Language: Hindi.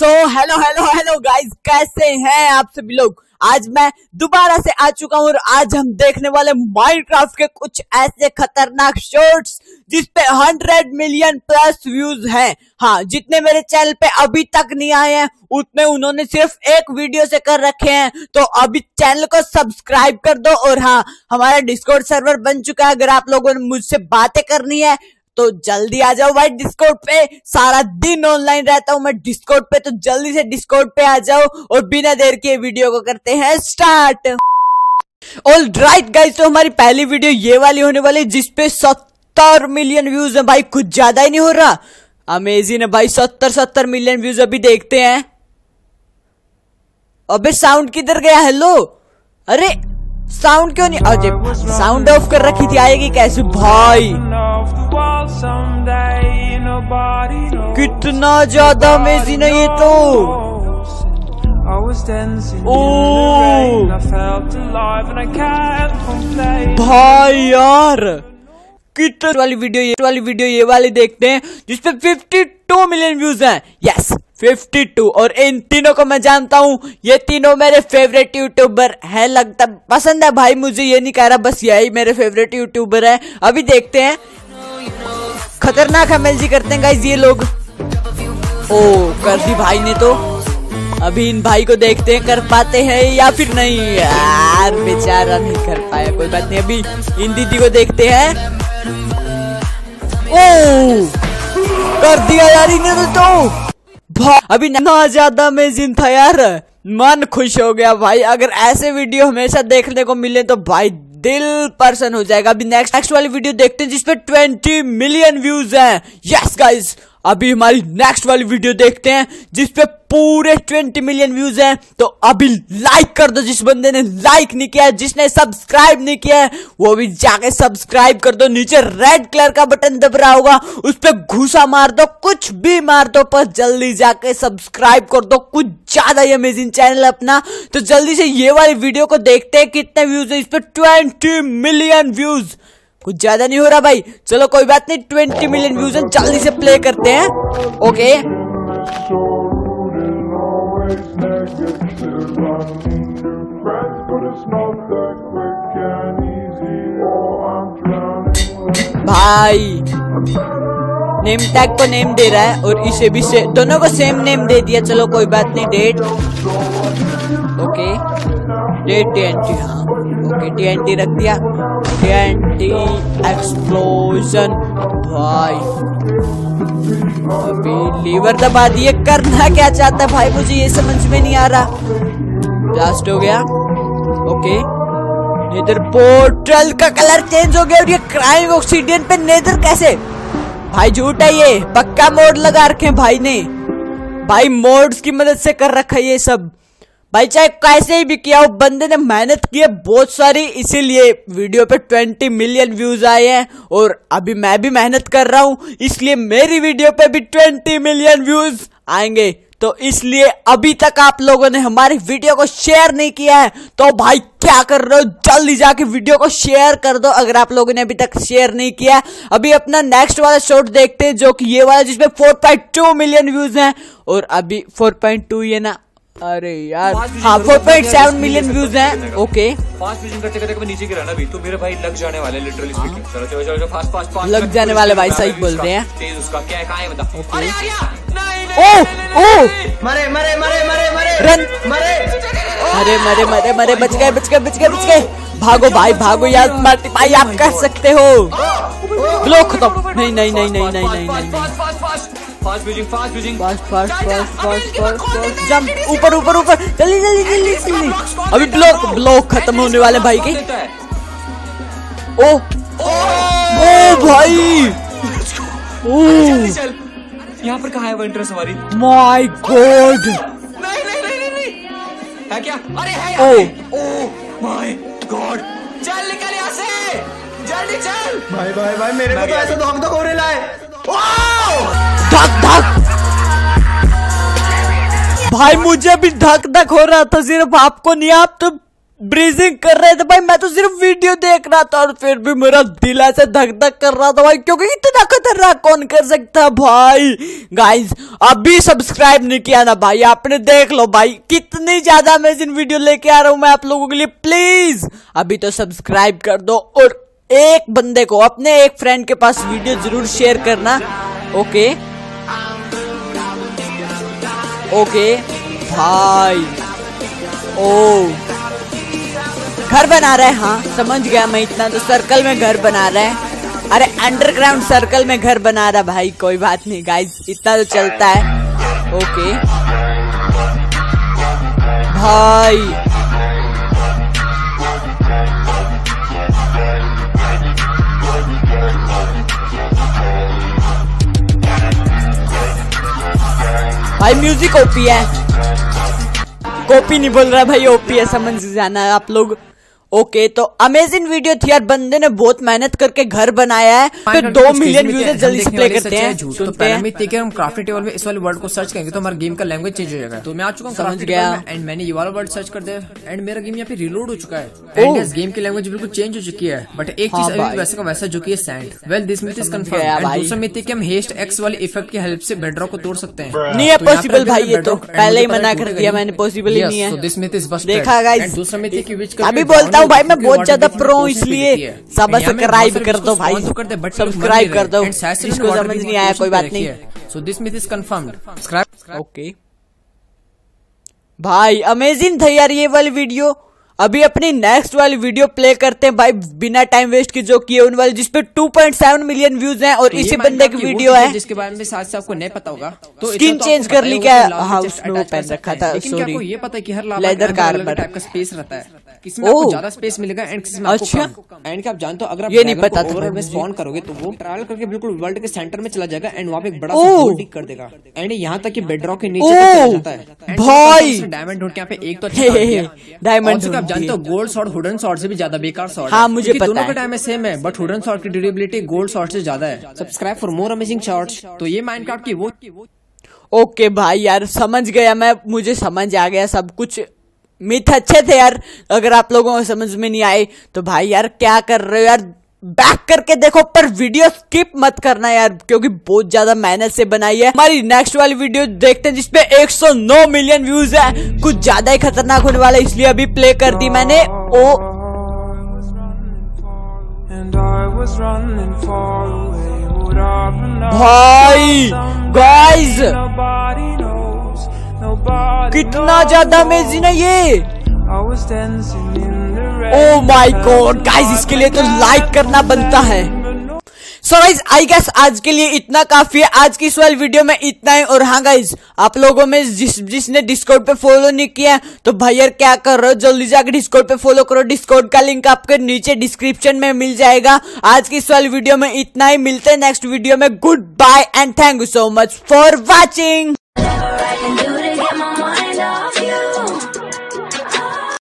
So hello hello hello guys कैसे हैं आप सभी लोग? आज मैं दोबारा से आ चुका हूँ और आज हम देखने वाले माइनक्राफ्ट के कुछ ऐसे खतरनाक शॉर्ट्स जिसपे हंड्रेड मिलियन प्लस व्यूज़ हैं। हाँ जितने मेरे चैनल पे अभी तक नहीं आए हैं, उतने उन्होंने सिर्फ़ एक वीडियो से कर रखे हैं। तो अभी चैनल को सब्सक्राइब कर दो और हाँ हमारा डिस्कॉर्ड सर्वर बन चुका है। अगर आप लोगों ने मुझसे बातें करनी है तो जल्दी आ जाओ भाई डिस्कोड पे। सारा दिन ऑनलाइन रहता हूँ मैं डिस्कोड पे तो जल्दी से डिस्कोड पे आ जाओ और बिना देर के वीडियो को करते हैं स्टार्ट ऑल राइट गाइस तो हमारी पहली वीडियो ये वाली होने वाली जिसपे सत्तर मिलियन व्यूज़ है भाई। कुछ ज़्यादा ही नहीं हो रहा। अमेजिंग है भाई, सत्तर सत्तर मिलियन व्यूज़ अभी देखते हैं। अबे साउंड किधर गया? हेलो अरे साउंड क्यों नहीं अजय साउंड ऑफ़ कर रखी थी आएगी कैसे? भाई। कितना ज़्यादा अमेजिंग है ये तो। भाई यार। कितना वाली वीडियो ये वाली वीडियो ये वाली देखते हैं, जिसपे 52 मिलियन व्यूज़ हैं। यस 52 और इन तीनों को मैं जानता हूँ, ये तीनों मेरे फेवरेट यूट्यूबर है। लगता, पसंद है भाई मुझे ये नहीं कह रहा, बस यही मेरे फेवरेट यूट्यूबर है। अभी देखते हैं। खतरनाक एमएलजी करते हैं गाइज़ ये लोग। ओ, कर दी भाई ने तो। अभी इन भाई को देखते हैं, कर पाते हैं या फिर नहीं? यार, बेचारा नहीं कर पाया, कोई बात नहीं। अभी इन दीदी को देखते हैं। ओ, कर दिया यार इन्होंने तो। अभी ना ज़्यादा अमेजिंग था यार। मन खुश हो गया भाई। अगर ऐसे वीडियो हमेशा देखने को मिले तो भाई दिल पर्सन हो जाएगा। अभी नेक्स्ट नेक्स्ट वाली वीडियो देखते हैं जिसपे 20 मिलियन व्यूज़ हैं। यस गाइस अभी हमारी नेक्स्ट वाली वीडियो देखते हैं, जिसपे पूरे 20 मिलियन व्यूज़ हैं तो अभी लाइक कर दो जिस बंदे ने लाइक नहीं किया है, जिसने सब्सक्राइब नहीं किया है, वो भी जाके सब्सक्राइब कर दो, नीचे रेड कलर का बटन दब रहा होगा उस पर घुसा मार दो, कुछ भी मार दो पर जल्दी जाके सब्सक्राइब कर दो, कुछ ज़्यादा ही अमेजिंग चैनल अपना। तो जल्दी से ये वाली वीडियो को देखते हैं, कितने व्यूज़ है, इस पर ट्वेंटी मिलियन व्यूज़ कुछ ज़्यादा नहीं हो रहा भाई। चलो, कोई बात नहीं ट्वेंटी मिलियन व्यूज़ जल्दी से प्ले करते हैं। ओके भाई नेम टैग को नेम दे रहा है और इसे भी से दोनों को सेम नेम दे दिया। चलो, कोई बात नहीं डेट ओके डेट टी हाँ। ओके टी रख दिया। टी एक्सप्लोजन भाई। अभी लीवर दबा दिए। करना क्या चाहता है भाई? मुझे ये समझ में नहीं आ रहा। लास्ट हो गया। ओके नेदर पोर्टल का कलर चेंज हो गया और ये क्राइम ऑक्सीडियन पे नेदर कैसे? भाई झूठ है ये। पक्का मोड लगा रखे भाई ने। भाई मोड्स की मदद से कर रखा है ये सब। भाई, चाहे कैसे ही भी किया हो, बंदे ने मेहनत की है बहुत सारी, इसीलिए वीडियो पे 20 मिलियन व्यूज़ आए हैं और अभी मैं भी मेहनत कर रहा हूँ, इसलिए मेरी वीडियो पे भी 20 मिलियन व्यूज़ आएँगे। तो इसलिए अभी तक आप लोगों ने हमारी वीडियो को शेयर नहीं किया है तो भाई, क्या कर रहे हो? जल्दी जाके वीडियो को शेयर कर दो, अगर आप लोगों ने अभी तक शेयर नहीं किया है। अभी अपना नेक्स्ट वाला शॉट देखते हैं, जो कि ये वाला जिसमें 4.2 मिलियन व्यूज़ हैं, और अभी 4.2 ये ना अरे यार हाँ four point seven million views हैं। ओके फास्ट करते करते नीचे गिरा ना तो मेरे भाई लग जाने वाले लिटरली स्पीकिंग चलो चलो चलो फास्ट फास्ट फास्ट लग जाने वाले भाई सही बोल रहे हैं। तेज उसका क्या है बता अरे ओ ओ मरे मरे मरे मरे मरे। रन मरे। अरे मरे मरे मरे बच गए बच गए बच गए बच गए। भागो भाई भागो यार भाई आप कर सकते हो। ब्लॉक खत्म नहीं नहीं नहीं नहीं नहीं नहीं नहीं। Fast fast fast fast fast fast fast fast fast fast fast jump ऊपर ऊपर ऊपर। जल्दी जल्दी जल्दी जल्दी अभी ब्लॉक ब्लॉक खत्म होने वाले भाई के। ओ। ओ। भाई। ओ। यहाँ पर कहा है वो एंट्रेंस हमारी? माय गॉड नहीं नहीं नहीं नहीं है क्या? अरे है ओ। ओह माय गॉड चल निकल यहाँ से। जल्दी चल। भाई भाई भाई मेरे को तो ऐसा धोख धोख होने भाई, मुझे भी धक धक हो रहा था, सिर्फ़ आपको नहीं, आप तो ब्रीजिंग कर रहे थे भाई, मैं तो सिर्फ़ वीडियो देख रहा था और फिर भी मेरा दिल ऐसे धक धक कर रहा था भाई, क्योंकि इतना खतरनाक कौन कर सकता भाई? गाइस अभी सब्सक्राइब नहीं किया ना भाई, आपने देख लो भाई, कितनी ज़्यादा अमेजिंग वीडियो लेके आ रहा हूँ मैं आप लोगों के लिए प्लीज़ अभी तो सब्सक्राइब कर दो और एक बंदे को, अपने एक फ्रेंड के पास वीडियो ज़रूर शेयर करना ओके ओके, भाई। ओ। घर बना रहे है हाँ समझ गया मैं इतना तो सर्कल में घर बना रहे हैं। अरे अंडरग्राउंड सर्कल में घर बना रहा, भाई, कोई बात नहीं गाइस इतना तो चलता है। ओके। भाई। भाई म्यूज़िक ओपी है कॉपी नहीं बोल रहा भाई ओपी है समझ जाना आप लोग। ओके तो अमेजिंग वीडियो थी यार। बंदे ने बहुत मेहनत करके घर बनाया है। तो दो मिलियन व्यूज़ जल्दी से प्ले करते हैं। तो पैरामिड देखिए हम क्राफ्टी टेबल में इस वाले वर्ड को सर्च करेंगे तो हमारा गेम का लैंग्वेज चेंज हो जाएगा। तो मैं आ चुका हूँ समझ गया। एंड मैंने ये वाला वर्ड सर्च कर दिया। एंड मेरा गेम यहाँ पे रिलोड हो चुका है। एंड इस गेम की लैंग्वेज बिल्कुल चेंज हो चुकी है। बट एक हाँ चीज़ अभी वैसे का वैसा जो की है sand well this myth is confirm दूसरा मिथ है कि हम हेस्ट एक्स वाले इफ़ेक्ट की हेल्प से बेडरॉक को तोड़ सकते हैं। नहीं है पॉसिबल भाई ये तो पहले ही मना कर दिया मैंने पॉसिबल ही नहीं है। दिस मिथ इज़ बस देखा दूसरा मिथ है कि अभी बोलता हूँ भाई मैं बहुत ज़्यादा प्रो हूँ इसलिए सब्सक्राइब कर दो भाई। सब्सक्राइब कर दो इसको समझ नहीं आया कोई बात नहीं। So this myth is confirmed okay भाई अमेजिंग था यार ये वाली वीडियो अभी अपनी नेक्स्ट वाली वीडियो प्ले करते हैं भाई बिना टाइम वेस्ट की जो की है उन वाली जिसपे 2.7 मिलियन व्यूज़ हैं और तो इसी बंदे की वीडियो है जिसके बारे में साथ आपको नहीं पता होगा। तो स्किन तो चेंज कर ली क्या हाँ उसने वो पहन रखा था सॉरी ये पता है कि हर लेदर कार्बन टाइप का स्पेस रहता है? किसी में आपको ज़्यादा स्पेस मिलेगा एंड किसी में अच्छा। एंड आप जानते हो अगर आप ये नहीं पता में स्पॉन करोगे तो वो ट्रायल करके बिल्कुल वर्ल्ड के सेंटर में चला जाएगा एंड वहाँ पे एक बड़ा सा डिक कर देगा। एंड यहाँ तक कि बेडरॉक के नीचे जाता है। भाई। डायमंड ढूंढ के यहाँ पे एक तो अच्छा डायमंड आप जानते हो गोल्ड शॉट हुडन शॉट से भी ज़्यादा बेकार शॉट हाँ। मुझे दोनों का टाइम सेम है बट हुडन शॉट की ड्यूरेबिलिटी गोल्ड शॉर्ट से ज़्यादा है। Subscribe for more amazing shots तो ये माइनक्राफ्ट की वो ओके okay भाई यार समझ गया मैं मुझे समझ आ गया सब कुछ। मिथ अच्छे थे यार। अगर आप लोगों को समझ में नहीं आए तो भाई यार क्या कर रहे हो यार? बैक करके देखो, पर वीडियो स्किप मत करना यार, क्योंकि बहुत ज़्यादा मेहनत से बनाई है। हमारी नेक्स्ट वाली वीडियो देखते हैं जिसपे 109 मिलियन व्यूज़ है। कुछ ज़्यादा ही खतरनाक होने वाला है, इसलिए अभी प्ले कर दी मैंने। ओ। भाई गाइस कितना ज़्यादा अमेजिंग है ये। ओ माय गॉड गाइस इसके लिए तो लाइक करना बनता है। सो गाइज़ आई गेस आज के लिए इतना काफ़ी है। आज की इस वाली वीडियो में इतना ही। और हाँ गाइज़ आप लोगों में जिस जिसने डिस्काउंट पे फॉलो नहीं किया तो भैया क्या कर रहे हो जल्दी जाकर डिस्काउंट पे फॉलो करो। डिस्काउंट का लिंक आपके नीचे डिस्क्रिप्शन में मिल जाएगा। आज की इस वाली वीडियो में इतना ही। मिलते हैं नेक्स्ट वीडियो में। Goodbye and thank you so much for watching you.